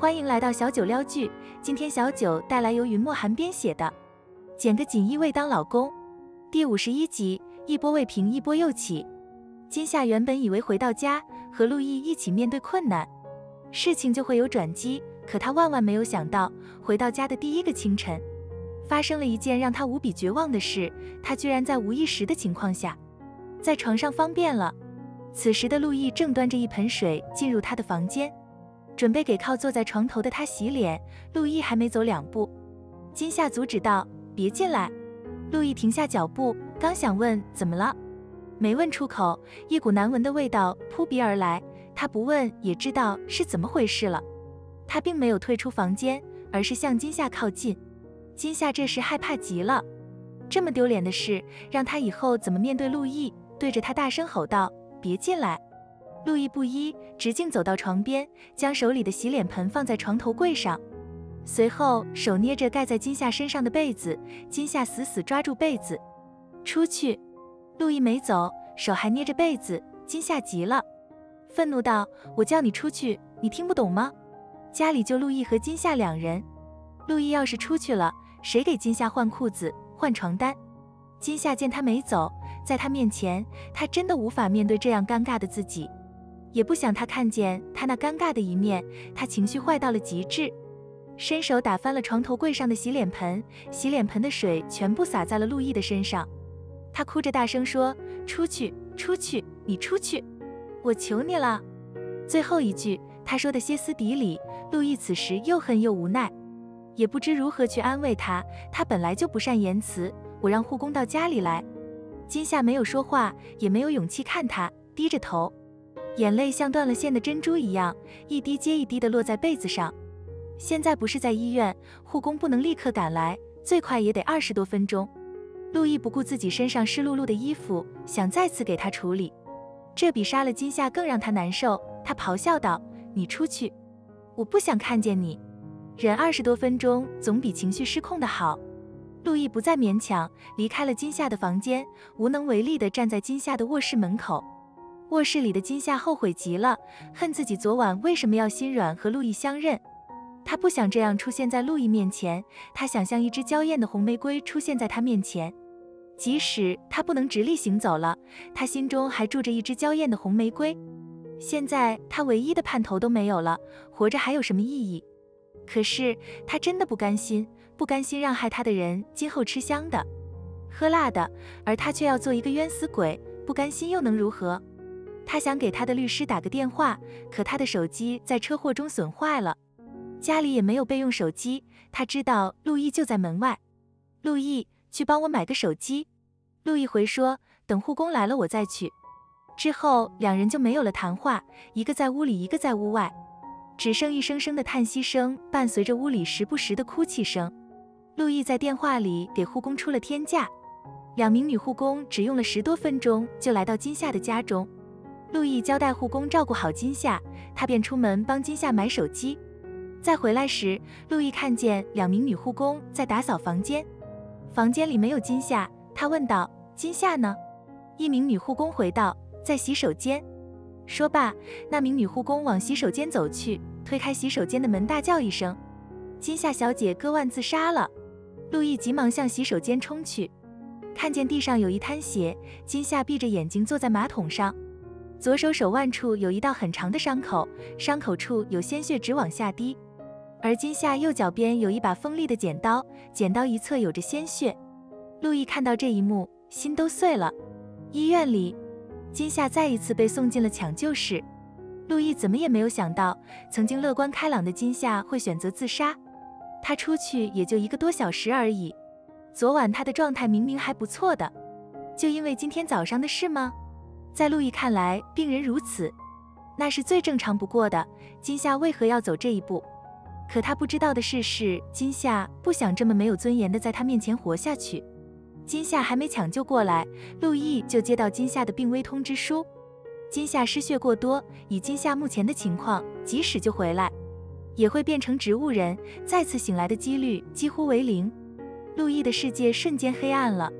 欢迎来到小九撩剧，今天小九带来由云墨寒编写的《捡个锦衣卫当老公》第五十一集。一波未平，一波又起。金夏原本以为回到家和陆毅一起面对困难，事情就会有转机，可他万万没有想到，回到家的第一个清晨，发生了一件让他无比绝望的事。他居然在无意识的情况下，在床上方便了。此时的陆毅正端着一盆水进入他的房间。准备给靠坐在床头的他洗脸，陆毅还没走两步，金夏阻止道：“别进来。”陆毅停下脚步，刚想问怎么了，没问出口，一股难闻的味道扑鼻而来。他不问也知道是怎么回事了。他并没有退出房间，而是向金夏靠近。金夏这时害怕极了，这么丢脸的事，让他以后怎么面对陆毅？对着他大声吼道：“别进来！”陆毅不依，直径走到床边，将手里的洗脸盆放在床头柜上，随后手捏着盖在金夏身上的被子。金夏死死抓住被子，出去。陆毅没走，手还捏着被子。金夏急了，愤怒道：“我叫你出去，你听不懂吗？家里就陆毅和金夏两人，陆毅要是出去了，谁给金夏换裤子、换床单？”金夏见他没走，在他面前，他真的无法面对这样尴尬的自己。也不想他看见他那尴尬的一面，他情绪坏到了极致，伸手打翻了床头柜上的洗脸盆，洗脸盆的水全部洒在了陆毅的身上。他哭着大声说：“出去，出去，你出去，我求你了。”最后一句他说的歇斯底里，陆毅此时又恨又无奈，也不知如何去安慰他。他本来就不善言辞，我让护工到家里来。金夏没有说话，也没有勇气看他，低着头。眼泪像断了线的珍珠一样，一滴接一滴的落在被子上。现在不是在医院，护工不能立刻赶来，最快也得二十多分钟。陆毅不顾自己身上湿漉漉的衣服，想再次给他处理，这比杀了金夏更让他难受。他咆哮道：“你出去，我不想看见你。忍二十多分钟总比情绪失控的好。”陆毅不再勉强，离开了金夏的房间，无能为力的站在金夏的卧室门口。卧室里的金夏后悔极了，恨自己昨晚为什么要心软和陆毅相认。他不想这样出现在陆毅面前，他想像一只娇艳的红玫瑰出现在他面前。即使他不能直立行走了，他心中还住着一只娇艳的红玫瑰。现在他唯一的盼头都没有了，活着还有什么意义？可是他真的不甘心，不甘心让害他的人今后吃香的、喝辣的，而他却要做一个冤死鬼，不甘心又能如何？他想给他的律师打个电话，可他的手机在车祸中损坏了，家里也没有备用手机。他知道陆毅就在门外，陆毅，去帮我买个手机。陆毅回说，等护工来了我再去。之后两人就没有了谈话，一个在屋里，一个在屋外，只剩一声声的叹息声，伴随着屋里时不时的哭泣声。陆毅在电话里给护工出了天价，两名女护工只用了十多分钟就来到金夏的家中。陆毅交代护工照顾好金夏，他便出门帮金夏买手机。再回来时，陆毅看见两名女护工在打扫房间，房间里没有金夏，他问道：“金夏呢？”一名女护工回道：“在洗手间。”说罢，那名女护工往洗手间走去，推开洗手间的门，大叫一声：“金夏小姐割腕自杀了！”陆毅急忙向洗手间冲去，看见地上有一滩血，金夏闭着眼睛坐在马桶上。左手手腕处有一道很长的伤口，伤口处有鲜血直往下滴。而金夏右脚边有一把锋利的剪刀，剪刀一侧有着鲜血。陆毅看到这一幕，心都碎了。医院里，金夏再一次被送进了抢救室。陆毅怎么也没有想到，曾经乐观开朗的金夏会选择自杀。他出去也就一个多小时而已，昨晚他的状态明明还不错的，就因为今天早上的事吗？在陆毅看来，病人如此，那是最正常不过的。金夏为何要走这一步？可他不知道的事是，金夏不想这么没有尊严的在他面前活下去。金夏还没抢救过来，陆毅就接到金夏的病危通知书。金夏失血过多，以金夏目前的情况，即使救回来，也会变成植物人，再次醒来的几率几乎为零。陆毅的世界瞬间黑暗了。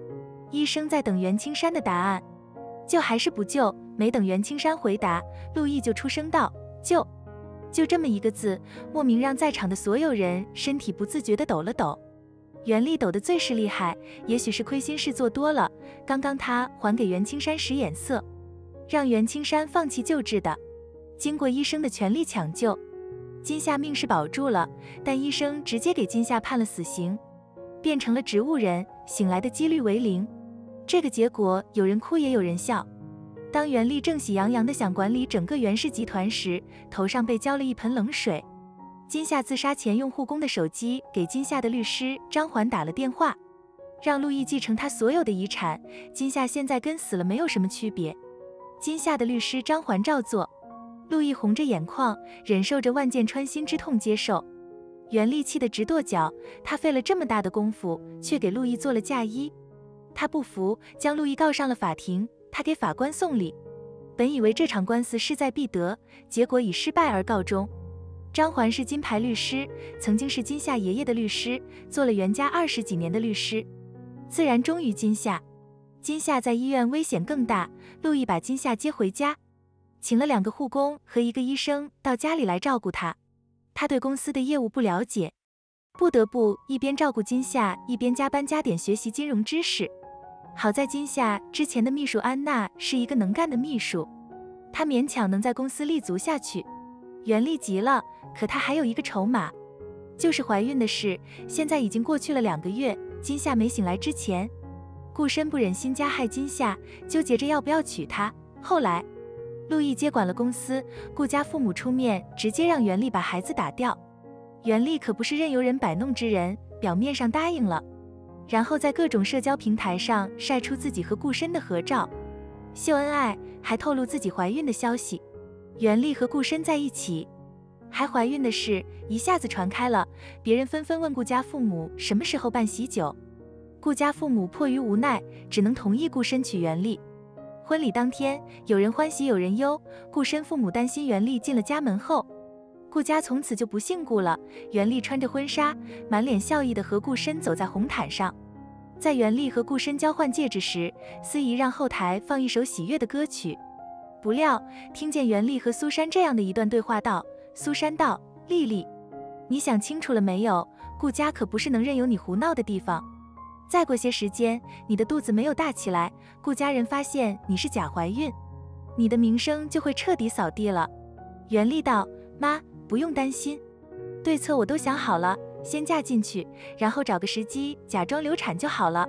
医生在等袁青山的答案。救还是不救？没等袁青山回答，陆毅就出声道：“救。”就这么一个字，莫名让在场的所有人身体不自觉地抖了抖。袁立抖得最是厉害，也许是亏心事做多了。刚刚他还给袁青山使眼色，让袁青山放弃救治的。经过医生的全力抢救，金夏命是保住了，但医生直接给金夏判了死刑，变成了植物人，醒来的几率为零。这个结果，有人哭也有人笑。当袁立正喜洋洋地想管理整个袁氏集团时，头上被浇了一盆冷水。金夏自杀前用护工的手机给金夏的律师张环打了电话，让陆毅继承他所有的遗产。金夏现在跟死了没有什么区别。金夏的律师张环照做，陆毅红着眼眶，忍受着万箭穿心之痛接受。袁立气得直跺脚，他费了这么大的功夫，却给陆毅做了嫁衣。他不服，将陆毅告上了法庭。他给法官送礼，本以为这场官司势在必得，结果以失败而告终。张环是金牌律师，曾经是金夏爷爷的律师，做了袁家二十几年的律师，自然忠于金夏。金夏在医院危险更大，陆毅把金夏接回家，请了两个护工和一个医生到家里来照顾他。他对公司的业务不了解，不得不一边照顾金夏，一边加班加点学习金融知识。好在金夏之前的秘书安娜是一个能干的秘书，她勉强能在公司立足下去。袁立急了，可她还有一个筹码，就是怀孕的事。现在已经过去了两个月，金夏没醒来之前，顾深不忍心加害金夏，纠结着要不要娶她。后来，陆毅接管了公司，顾家父母出面，直接让袁立把孩子打掉。袁立可不是任由人摆弄之人，表面上答应了。然后在各种社交平台上晒出自己和顾深的合照，秀恩爱，还透露自己怀孕的消息。袁丽和顾深在一起，还怀孕的事一下子传开了，别人纷纷问顾家父母什么时候办喜酒。顾家父母迫于无奈，只能同意顾深娶袁丽。婚礼当天，有人欢喜有人忧。顾深父母担心袁丽进了家门后，顾家从此就不姓顾了。袁丽穿着婚纱，满脸笑意的和顾深走在红毯上。在袁丽和顾深交换戒指时，司仪让后台放一首喜悦的歌曲。不料听见袁丽和苏珊这样的一段对话：道，苏珊道，丽丽，你想清楚了没有？顾家可不是能任由你胡闹的地方。再过些时间，你的肚子没有大起来，顾家人发现你是假怀孕，你的名声就会彻底扫地了。袁丽道，妈，不用担心，对策我都想好了。先嫁进去，然后找个时机假装流产就好了。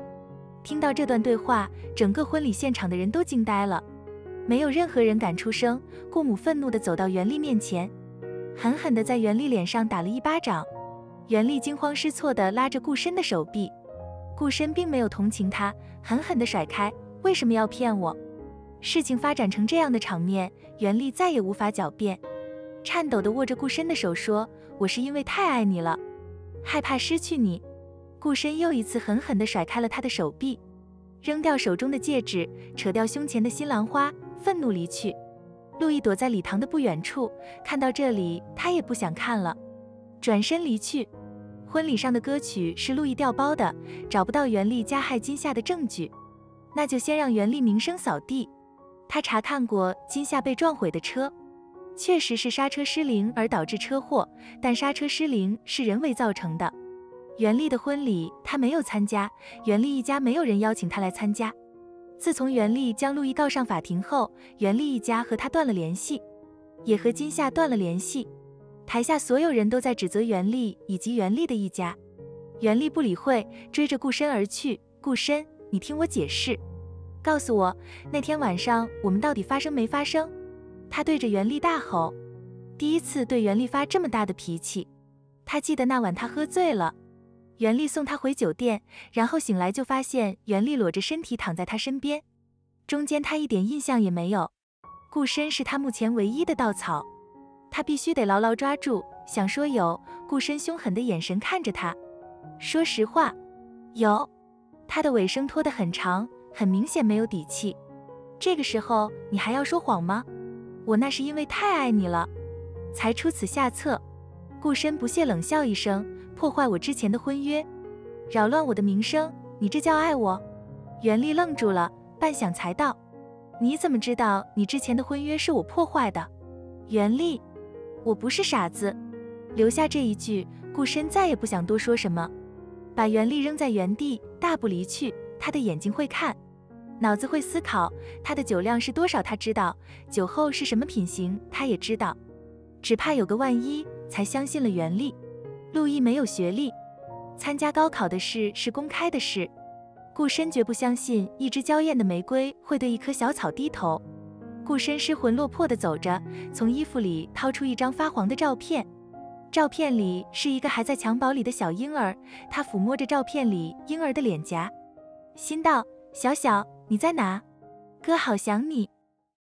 听到这段对话，整个婚礼现场的人都惊呆了，没有任何人敢出声。顾母愤怒地走到袁丽面前，狠狠地在袁丽脸上打了一巴掌。袁丽惊慌失措地拉着顾深的手臂，顾深并没有同情他，狠狠地甩开。为什么要骗我？事情发展成这样的场面，袁丽再也无法狡辩，颤抖地握着顾深的手说：“我是因为太爱你了。”害怕失去你，顾深又一次狠狠地甩开了他的手臂，扔掉手中的戒指，扯掉胸前的新兰花，愤怒离去。陆毅躲在礼堂的不远处，看到这里，他也不想看了，转身离去。婚礼上的歌曲是陆毅调包的，找不到袁立加害金夏的证据，那就先让袁立名声扫地。他查看过金夏被撞毁的车。确实是刹车失灵而导致车祸，但刹车失灵是人为造成的。袁丽的婚礼他没有参加，袁丽一家没有人邀请他来参加。自从袁丽将陆毅告上法庭后，袁丽一家和他断了联系，也和金夏断了联系。台下所有人都在指责袁丽以及袁丽的一家。袁丽不理会，追着顾深而去。顾深，你听我解释，告诉我那天晚上我们到底发生没发生？他对着袁立大吼，第一次对袁立发这么大的脾气。他记得那晚他喝醉了，袁立送他回酒店，然后醒来就发现袁立裸着身体躺在他身边，中间他一点印象也没有。顾深是他目前唯一的稻草，他必须得牢牢抓住。想说有，顾深凶狠的眼神看着他，说实话，有。他的尾声拖得很长，很明显没有底气。这个时候你还要说谎吗？我那是因为太爱你了，才出此下策。顾深不屑冷笑一声，破坏我之前的婚约，扰乱我的名声，你这叫爱我？袁丽愣住了，半晌才道：“你怎么知道你之前的婚约是我破坏的？”袁丽，我不是傻子。留下这一句，顾深再也不想多说什么，把袁丽扔在原地，大步离去。他的眼睛会看，脑子会思考，他的酒量是多少他知道，酒后是什么品行他也知道，只怕有个万一，才相信了袁丽。陆毅没有学历，参加高考的事是公开的事，顾深绝不相信一只娇艳的玫瑰会对一棵小草低头。顾深失魂落魄地走着，从衣服里掏出一张发黄的照片。照片里是一个还在襁褓里的小婴儿，他抚摸着照片里婴儿的脸颊，心道：“小小，你在哪？哥好想你。”